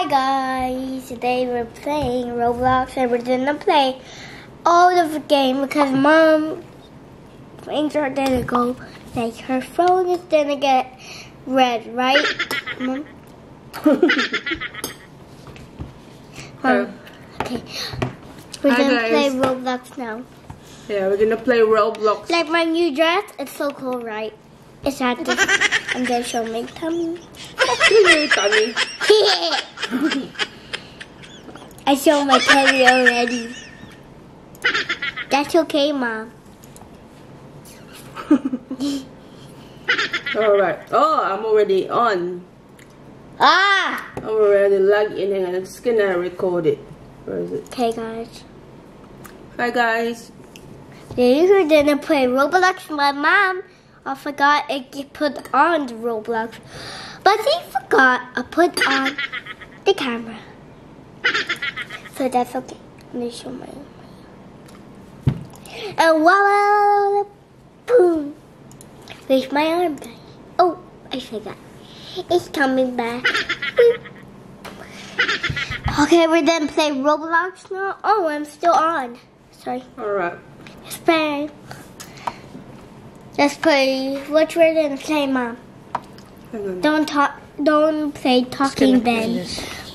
Hi guys, today we're playing Roblox and we're gonna play all of the game because mom things are gonna go like her phone is gonna get red, right? mom? Mom, oh. okay. We're Hi, gonna play. Roblox now. Yeah, we're gonna play Roblox. Like my new dress, it's so cool, right? It's at this. I'm gonna show my tummy. Tommy. I showed my tummy already. That's okay, mom. Alright. Oh, I'm already on. Ah! I'm already logged in and I'm just gonna record it. Where is it? Okay, guys. Hi guys. Today we're gonna play Roblox. My mom, I forgot I put on the Roblox, but she forgot I put on the camera. So that's okay. Let me show my. And voila! Boom! Where's my arm guy? Oh, I forgot. It's coming back. Okay, we're done play Roblox now. Oh, I'm still on. Sorry. Alright. Let's play. Let's play. What we're gonna play, Mom? Don't talk. Don't play Talking Ben.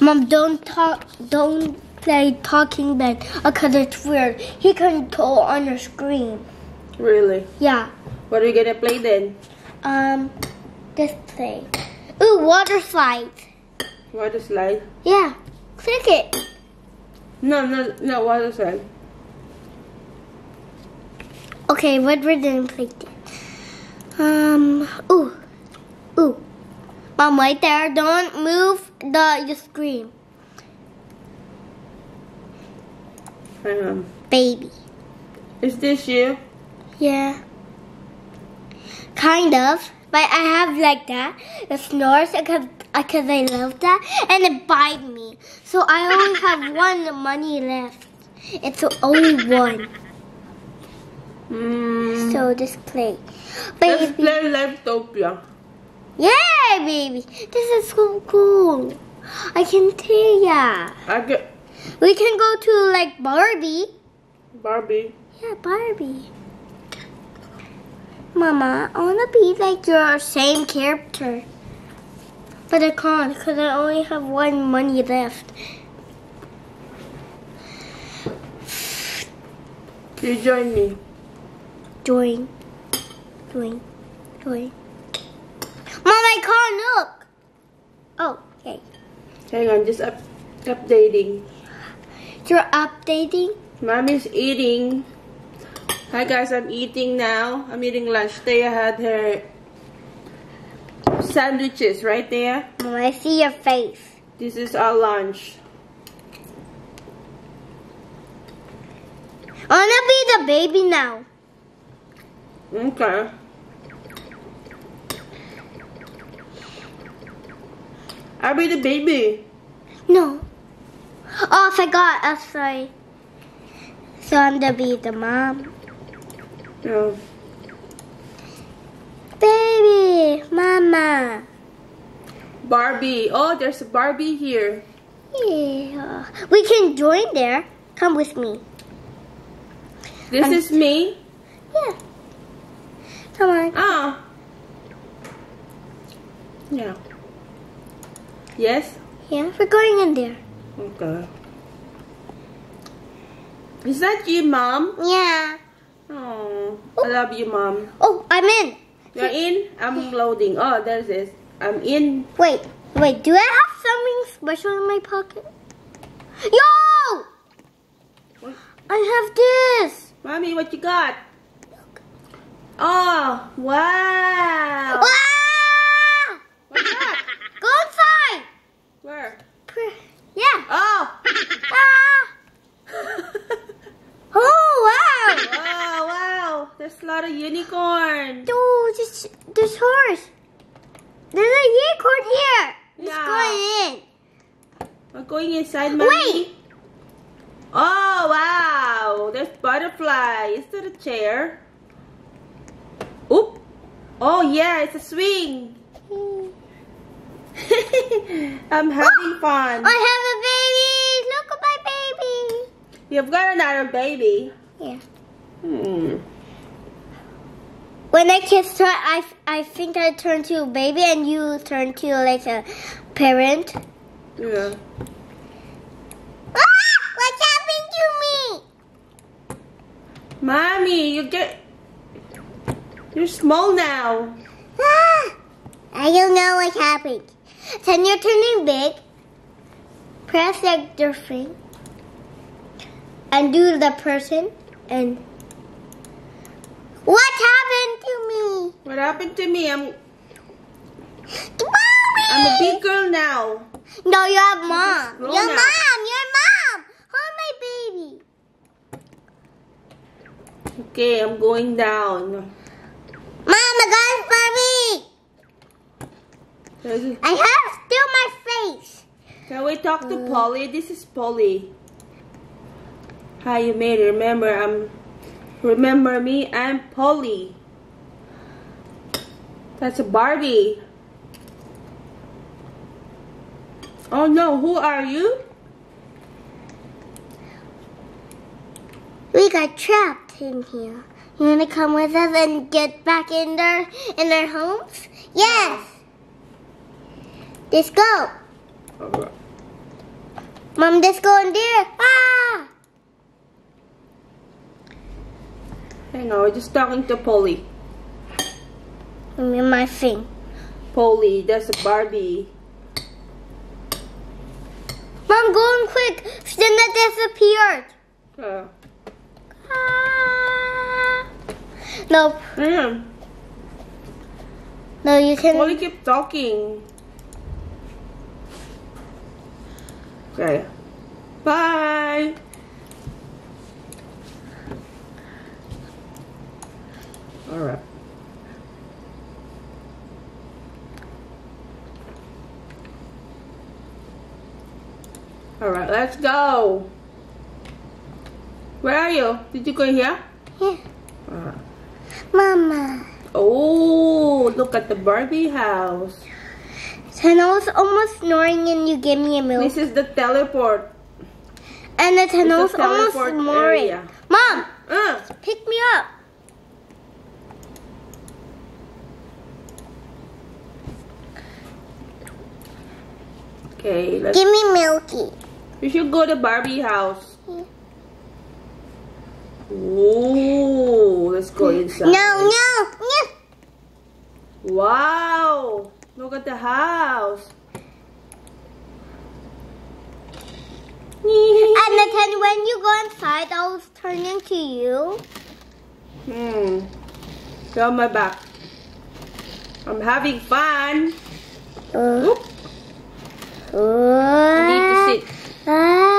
Mom, don't talk. Don't play Talking Ben because it's weird. He can go on your screen. Really? Yeah. What are we gonna play then? Um, this play. Ooh, water slides. Water slide? Yeah. Click it. No, no, no, water slide. Okay, what we're gonna play then? Um. Ooh. Ooh. Mom, right there. Don't move the your screen, Hang on. baby. Is this you? Yeah. Kind of. But I have like that. It snores because I love that, and it bite me. So I only have one money left. It's only one. Mm, So just play, let's baby. play Livetopia. Yay, baby! This is so cool. I can tell ya. I get We can go to like Barbie. Barbie. Yeah, Barbie. Mama, I wanna be like your same character. But I can't because I only have one money left. You join me. Join. Join. Join. Mom, I can't look. Oh, okay. Hang on, just up, updating. You're updating? Mommy's eating. Hi guys, I'm eating now. I'm eating lunch. Thea had her sandwiches right there. Mom, I see your face. This is our lunch. I wanna be the baby now. Okay. I'll be the baby. No. Oh, I forgot. I'm sorry. So I'm gonna be the mom. No. Baby, mama. Barbie. Oh, there's a Barbie here. Yeah. We can join there. Come with me. This Um, is me. Yeah. Come on. Ah. Yeah. Yes? Yeah, we're going in there. Okay. Is that you, Mom? Yeah. Oh, I love you, Mom. Oh, I'm in. You're in? I'm loading. Oh, there's this. I'm in. Wait, wait. Do I have something special in my pocket? Yo! What? I have this. Mommy, what you got? Oh, wow. Ah! What's that? Go inside. Where? Yeah. Oh. Ah! Oh wow! wow, wow. There's a lot of unicorn. Oh, this this horse. There's a unicorn here. It's Yeah. going in. We're going inside, Mommy. Wait. Oh, wow. There's butterfly. Is that a chair? Oop. Oh, yeah, it's a swing. I'm having fun. I have a baby. Look at my baby. You've got another baby. Yeah. Hmm. When I kissed her, I, I think I turned to a baby and you turned to like a parent. Yeah. Ah! What's happening to me? Mommy, you get. You're small now. Ah! I don't know what happening. Then you're turning big. Press like your thing. And do the person. And what happened to me? What happened to me? I'm Mommy! I'm a big girl now. No, you're mom. grown Your up. mom. Your mom. Hold my baby. Okay, I'm going down. Mom, I got a mommy. Can I have still my face. Can we talk to Polly? This is Polly. Hi, you made it. Remember, I'm. Remember me? I'm Polly. That's a Barbie. Oh no, who are you? We got trapped in here. You wanna come with us and get back in their in their homes? Yes. Let's go. Mom, let's go in there. Ah! Hang on, we're just talking to Polly. Give me my thing. Polly, that's a Barbie. Mom, go in quick. That disappeared. Uh, Ah. No, mm, no, you can. Polly keep talking. Okay. Bye. Alright. Alright, let's go. Where are you? Did you go here? Yeah. Mama. Oh, look at the Barbie house. And I was almost snoring and you gave me a milk. This is the teleport. And the tunnel's It's a almost snoring. area. Mom, Uh, pick me up. okay, let's Give me Milky. We should go to Barbie house. Yeah. Ooh, let's go inside. No, no, no. Wow, look at the house. And then when you go inside, I'll turn into you. Hmm. Go on my back. I'm having fun. Uh, Oop, I need to sit. Ah.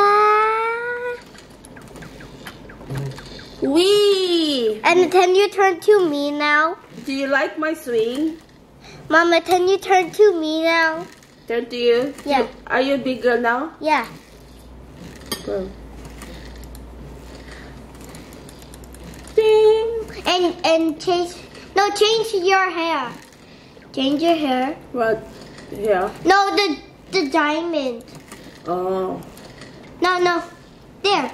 Wee! And then you turn to me now. Do you like my swing? Mama, can you turn to me now? Turn to you? Yeah. Are you a big girl now? Yeah. Go. Ding! And and change. No, change your hair. Change your hair. What? Yeah. No, the the diamond. Oh. No, no. There.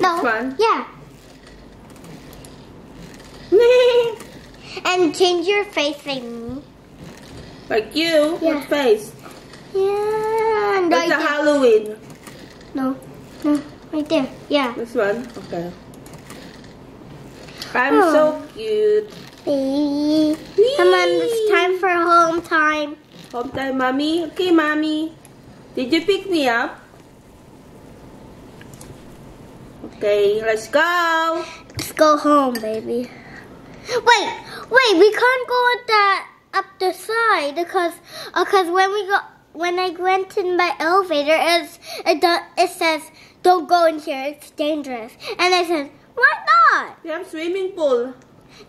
No. This one? Yeah. And change your face like me. Like you? Yeah. What face? Yeah. And That's right a there. Halloween. No. No. Right there. Yeah. This one? Okay. I'm oh. so cute. Baby. Come on, it's time for home time. Home time, mommy. Okay, mommy. Did you pick me up? Okay, let's go. Let's go home, baby. Wait, wait, we can't go up the up because because when we go when I went in my elevator, it's, it it says don't go in here, it's dangerous. And I said, why not? We have swimming pool.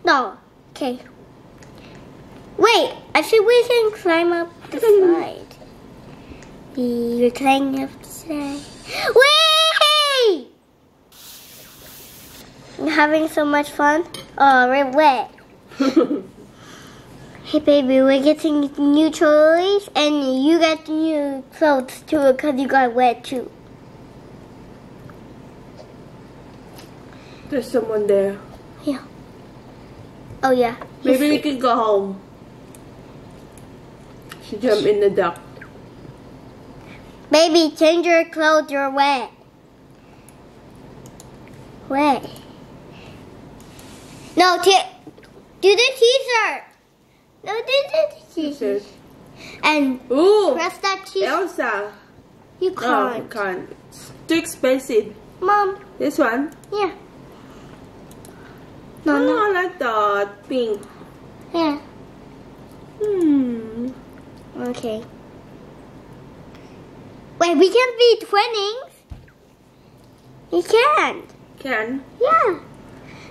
No, okay. Wait, I think we can climb up the slide. We're climbing up the side. Wait! Having so much fun. Oh, we're wet. Hey baby, we're getting new toys and you get new clothes too because you got wet too. There's someone there. Yeah. Oh yeah. Maybe we can go home. She jumped in the duct. Baby, change your clothes, you're wet. Wet. No, t- do the t-shirt. No, the. Scissors. And Ooh, press that t-shirt. Elsa. You Oh, I can't. can't. It's too expensive. Mom, This one? yeah. No, oh, no. I like that. Pink. Yeah. Hmm. Okay. Wait, we can be twinning. We can. Can. Yeah.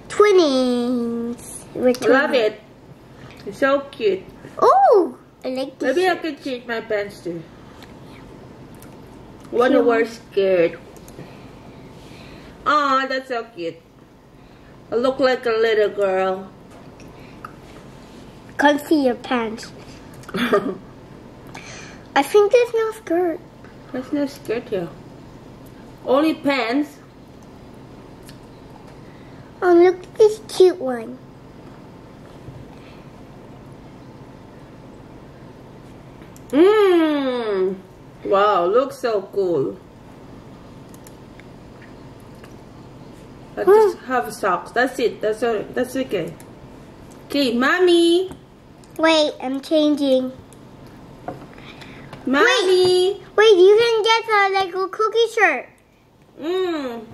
Twinnings. We're I love it. So cute. Oh, I like this. Maybe I could change my pants too. Wanna Yeah. wear skirt. Oh, that's so cute. I look like a little girl. Can't see your pants. I think there's no skirt. There's no skirt here. Only pants. Oh, look at this cute one. Mmm. Wow, looks so cool. I just have socks. That's it. That's all. That's okay. Okay, mommy. Wait, I'm changing. Mommy. Wait, you can get a Lego cookie shirt. Mmm.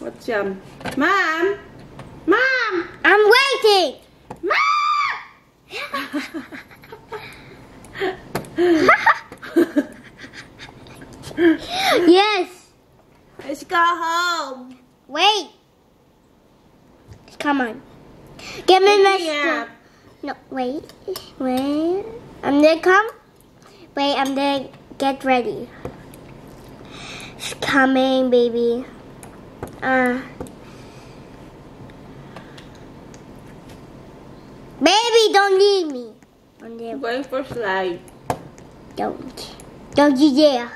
What's yum? Mom. Mom. I'm waiting. yes. Let's go home. Wait. Come on. Give me my Yeah. No, wait. Wait. I'm gonna come. Wait, I'm gonna get ready. It's coming, baby. Uh. Baby, don't leave me. I'm going for slide. Don't. Don't you dare.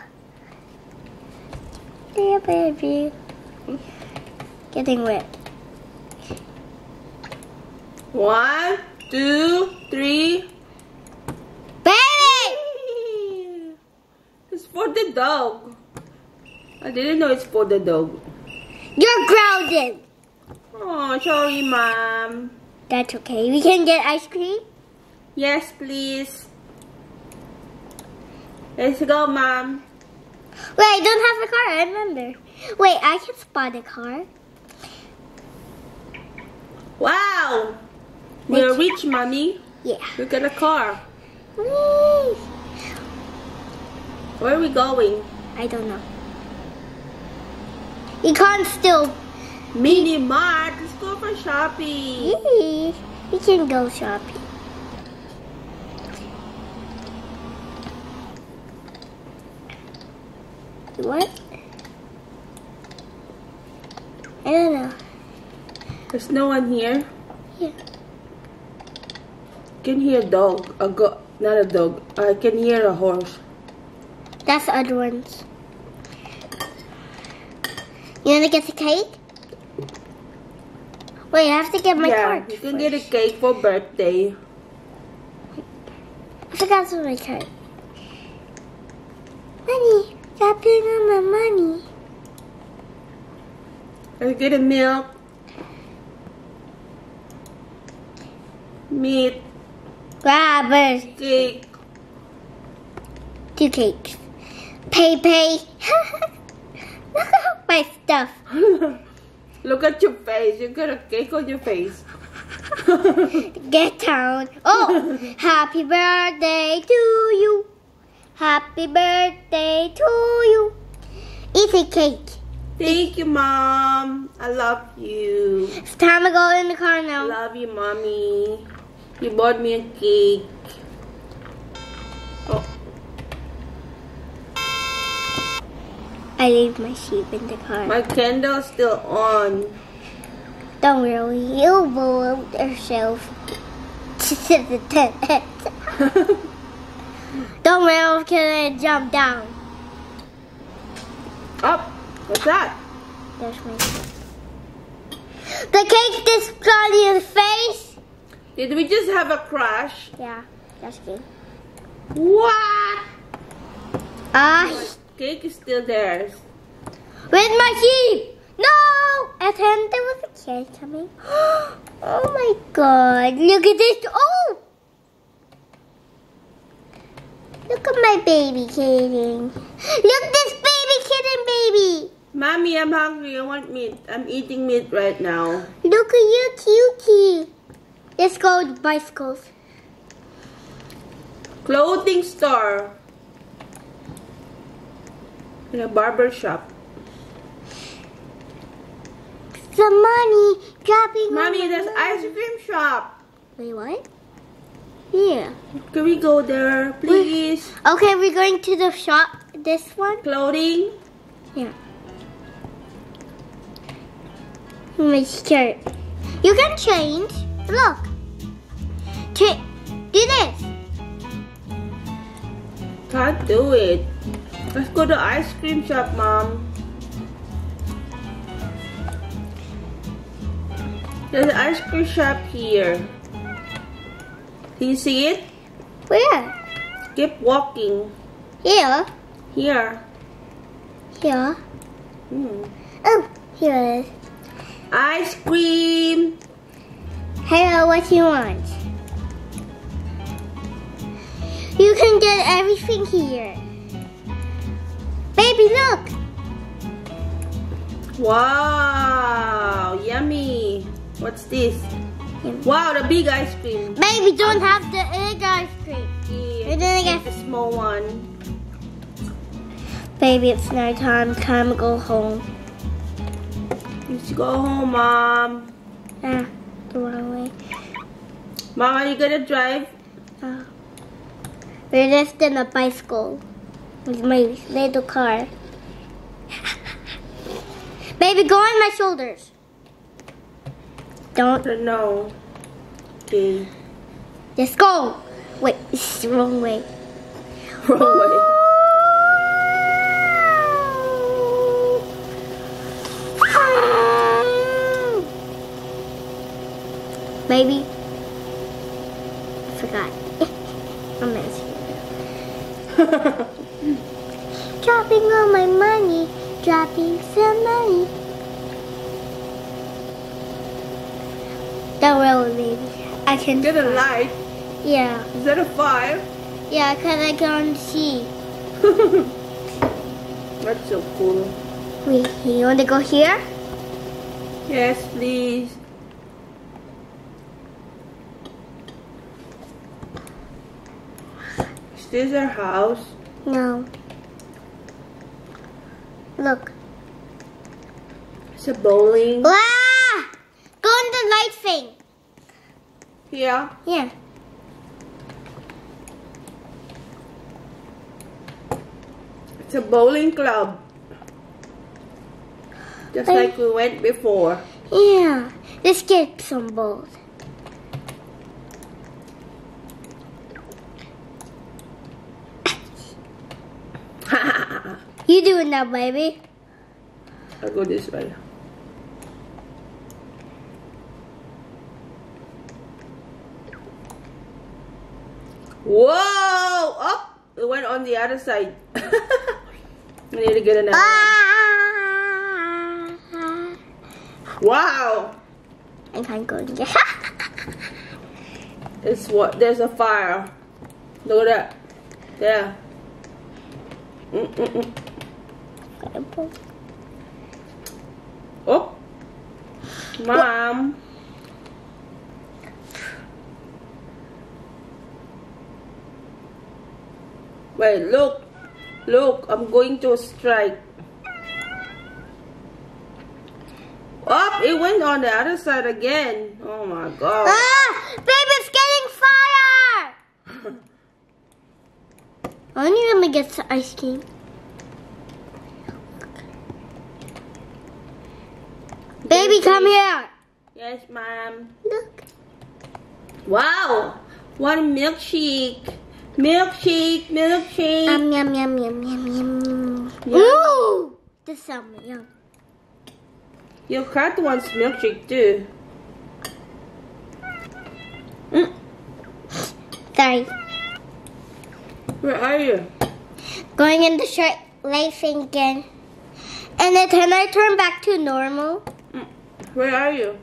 Yeah, baby. Getting wet. One, two, three. Baby! It's for the dog. I didn't know it's for the dog. You're grounded. Oh, sorry, mom. That's okay. We can get ice cream. Yes, please. Let's go, mom. Wait, I don't have a car. I remember. Wait, I can spot a car. Wow. We're rich, mommy. Yeah. We got a car. Whee! Where are we going? I don't know. You can't still. Mini Mart. Let's go for shopping. Yee. We can go shopping. What? I don't know. There's no one here. Yeah. Can hear a dog. A go not a dog. I can hear a horse. That's the other ones. You wanna get the cake? Wait, I have to get my yeah, card. you can get a cake for birthday. I forgot to my card. Money. Stop putting on my money. I get a milk. Meat, Grabbers. cake. Two cakes. Pay pay. Look at my stuff. Look at your face. You got a cake on your face. Get down. Oh, happy birthday to you. Happy birthday to you. Eat a cake. Thank you, Mom. I love you. It's time to go in the car I now. love you, Mommy. You bought me a cake. Oh, I leave my sheep in the car. my candle's still on. Don't worry, you'll blow yourself to the tent. Don't gonna jump down. Up. What's that? There's my The cake this Claudia's face. Did we just have a crash? Yeah, that's good. What? Ah, Cake is still there. where's my sheep? No! And then there was a cake coming. Oh my god, look at this. Oh! Look at my baby kitten. Look this baby kitten baby. Mommy, I'm hungry. I want meat. I'm eating meat right now. Look at you cutie. Let's go to bicycles. Clothing store. In a barber shop. Some money dropping Mommy, my there's ice cream shop. Wait, what? Yeah. Can we go there, please? Okay, we're going to the shop. This one? Clothing. Yeah. My shirt. You can change. Look. Ch- do this. Can't do it. Let's go to ice cream shop, Mom. There's an ice cream shop here. Do you see it? Where? Keep walking. Here. Here. Here. Hmm. Oh, here it is. Ice cream. Hello, what you want? You can get everything here. Baby, look. Wow. Yummy. What's this? Wow, the big ice cream. Baby, don't have the egg ice cream. Yeah, We're gonna get- the small one. Baby, it's night time. Time to go home. Let's go home, Mom. Ah, the wrong way. Mom, are you gonna drive? Ah. We're just in a bicycle with my little car. Baby, go on my shoulders. Don't. know. Okay. Let's go. Wait, it's the wrong way. Wrong way. Maybe. I forgot. I'm messing. Dropping all my money, dropping some money. Don't worry, baby. I can. Get a light. Yeah, Is that a fire? yeah, cause I can't see. That's so cool. Wait, you want to go here? Yes, please. Is this our house? No. Look. It's a bowling. Go on the light thing. Yeah. Yeah. It's a bowling club. Just Hey. like we went before. Yeah. Let's get some balls. You doing that, baby? I'll go this way. Whoa! Up! it went on the other side. I need to get another Ah! one. Wow! I can't go there. It's what? There's a fire. Look at that. There. Mm-mm-mm. Oh! Mom! Look. Look, I'm going to strike. Up, it went on the other side again. Oh my god. ah! Baby, it's getting fire! Are you gonna get some ice cream? Baby, come here. Yes, ma'am. Look. Wow! One milkshake. Milkshake, milkshake. Um, yum, yum, yum, yum, yum. Yum. Ooh! This sounds yum. Your cat wants milkshake too. Mm, Sorry. where are you? Going in the shirt, lacing again. And then can I turn back to normal? Mm, where are you?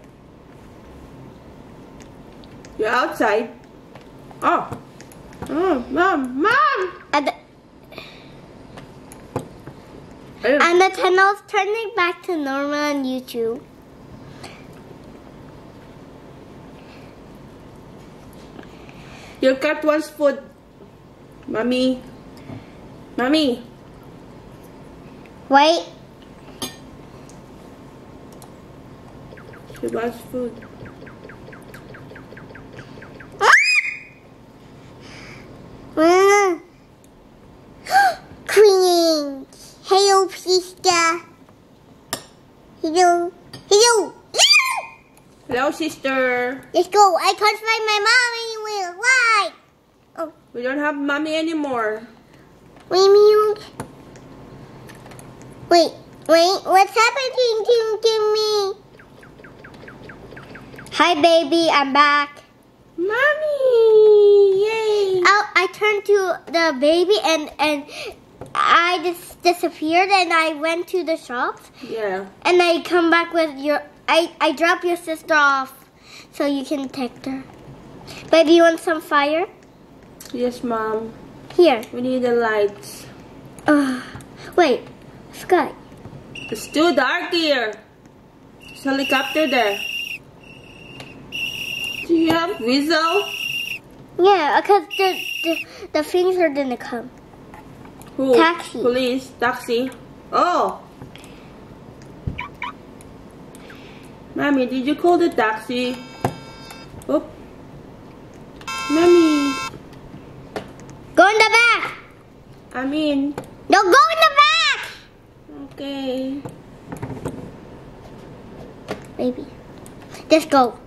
You're outside. Oh. Oh, mom, mom. And the, and the tunnel's turning back to normal on YouTube. Your cat wants food. Mommy. Mommy. Wait. She wants food. Mm. Queen. Hello, sister. Hello. Hello. Hello, sister. Let's go. I can't find my mom anywhere. Why? Oh. We don't have mommy anymore. Wait minute. Wait, wait. What's happening to, to me? Hi, baby. I'm back. Mommy! Yay! Oh, I turned to the baby and and I just disappeared and I went to the shops Yeah. and I come back with your I I drop your sister off so you can take her. Baby, you want some fire? Yes, mom. Here. We need the lights. Uh, wait, Sky. It's too dark here. There's a helicopter there. Do you have whistle? Yeah, because the, the the things are gonna come. Who? Taxi. Police. Taxi. Oh. Mommy, did you call the taxi? Oh. Mommy. Go in the back. I mean. No, go in the back. Okay. Baby, just go.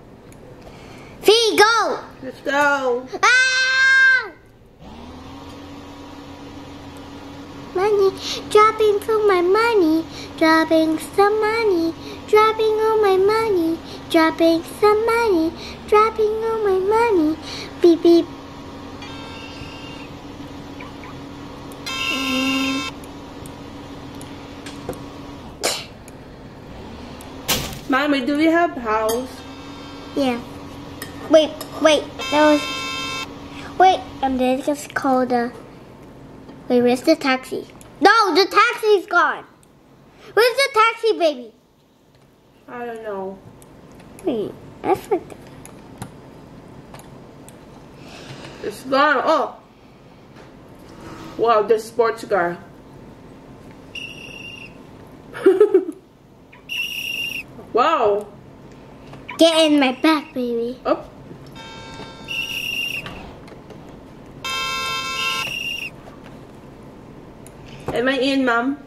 Fee, go. Let's go. Ah! Money, dropping from my money, dropping some money, dropping all my money, dropping some money, dropping all my money. Beep beep. Mm, Mommy, do we have house? yeah. Wait, wait. That was. Wait, I'm gonna just call the. Wait, where's the taxi? No, the taxi's gone. Where's the taxi, baby? I don't know. Wait, I forgot. It's gone. Oh. Wow, the sports car. wow. Get in my back, baby. Oh. Am I in, Mom?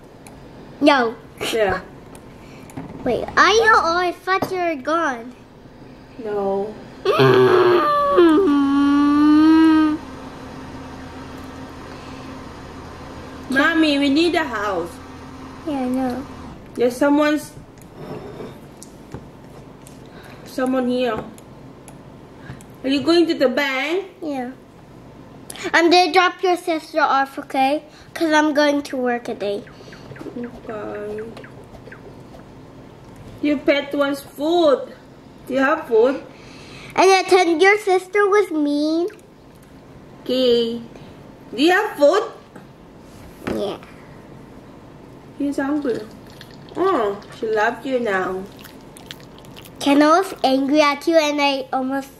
No. Yeah. Wait, I know. Oh, I thought you were gone. No. Mm-hmm. Mommy, we need a house. Yeah, I know. There's someone's someone here. Are you going to the bank? Yeah. I'm gonna drop your sister off, okay? Cause I'm going to work a day. Okay. Your pet wants food. Do you have food? And then your sister was mean. Okay. Do you have food? Yeah. He's hungry. Oh, she loves you now. Ken I was angry at you and I almost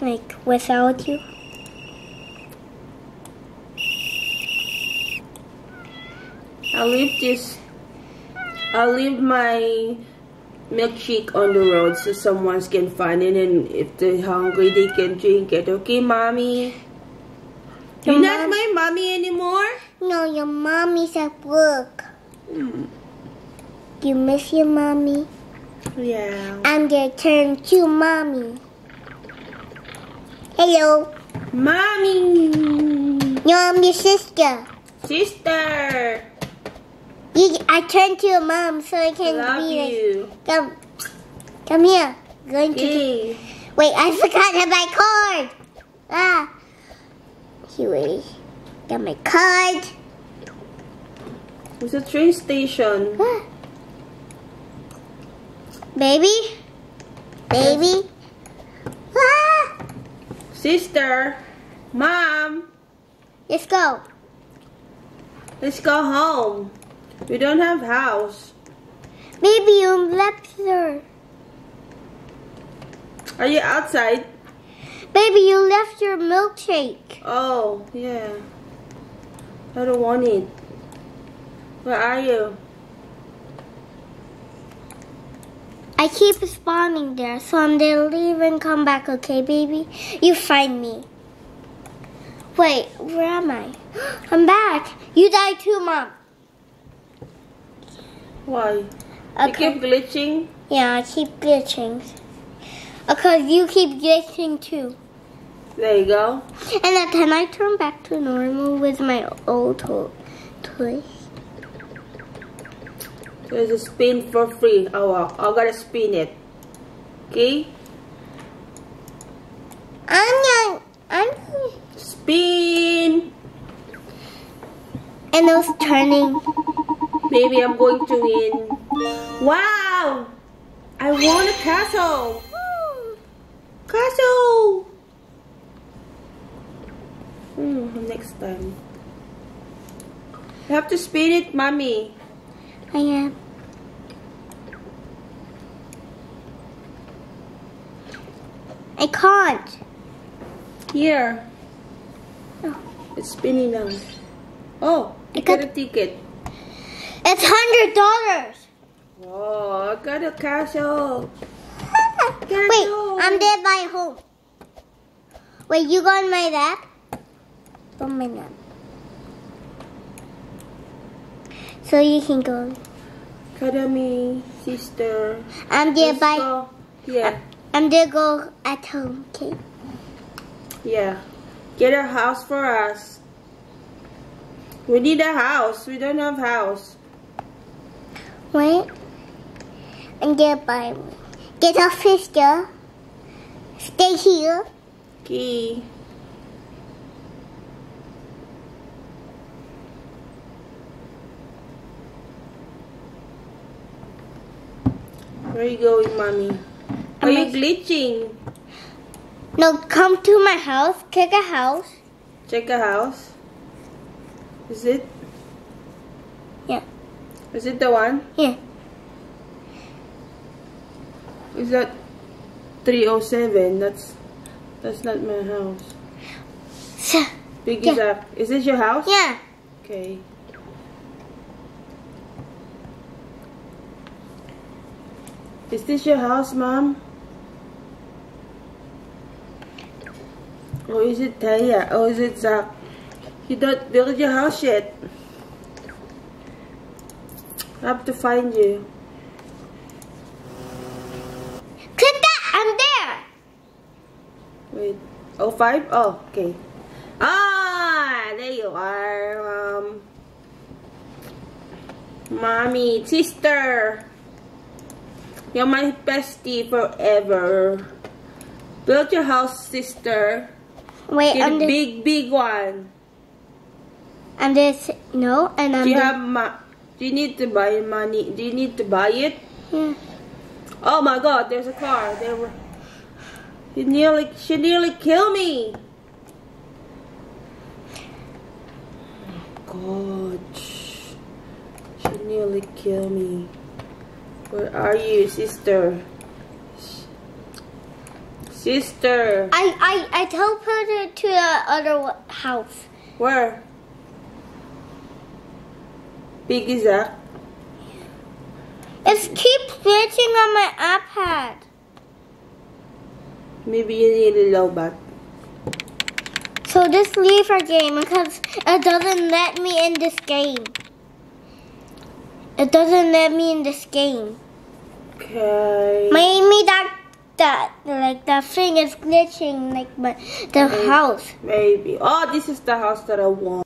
like without you. I'll leave this. I'll leave my milkshake on the road so someone can find it and if they're hungry they can drink it. Okay, mommy? You're not my mommy anymore? No, your mommy's at work. Hmm. You miss your mommy? Yeah. I'm gonna turn to mommy. Hello. Mommy. No, I'm your sister. Sister. You, I turned to your mom so I can Love be like, you. come, come here. Going to wait. I forgot my card. Ah, here wait. Got my card. It's a train station. Ah. Baby, baby. Ah, Sister. Mom. let's go. Let's go home. We don't have house. Baby, you left her. Are you outside? Baby, you left your milkshake. Oh, yeah. I don't want it. Where are you? I keep spawning there, so I'm gonna leave and come back, okay, baby? You find me. Wait, where am I? I'm back. You died too, Mom. Why? You keep glitching? Yeah, I keep glitching. Because you keep glitching too. There you go. And then can I turn back to normal with my old to- toy? There's a spin for free. Oh, well, I gotta spin it. Okay? I'm young. I'm Spin! and those turning. Maybe I'm going to win. Wow! I won a castle! Castle! Hmm, next time. You have to spin it, mommy. I am. I can't. Here. Oh. It's spinning now. Oh, I got- got a ticket. It's hundred dollars. Oh, I got a castle. Wait, I'm there by home. Wait, you go on my lap? On my lap. So you can go. Academy, sister. I'm there Let's by. go. Yeah, I'm there go at home. Okay. yeah. Get a house for us. We need a house. We don't have house. Wait. I'm there by. Get off sister. Stay here. Key. Where are you going, mommy? Are I'm you glitching? No, come to my house. Kick a house. Check a house. Is it? Is it the one? Yeah. Is that 307? That's that's not my house. So, Big Yeah. Is this your house? yeah. Okay. Is this your house, Mom? Or is it Tayah? Or is it Zach? You don't build your house yet. I have to find you. Click that. I'm there. Wait. Oh, five? Oh, okay. Ah, there you are. Um, mommy, sister. You're my bestie forever. Build your house, sister. Wait, Get I'm a big, big one. I'm this. No, and I'm Do you have ma- Do you need to buy money? Do you need to buy it? Yeah. Oh my God! There's a car. There were. She nearly, she nearly killed me. Oh God, she nearly killed me. Where are you, sister? Sister, I, I, I teleported to the other house. where? Big Isaac. It keeps glitching on my iPad. Maybe you need a low lowbat. So just leave our game because it doesn't let me in this game. It doesn't let me in this game. Okay. Maybe that that, like the thing is glitching, like my the Maybe. house. Maybe. Oh, this is the house that I want.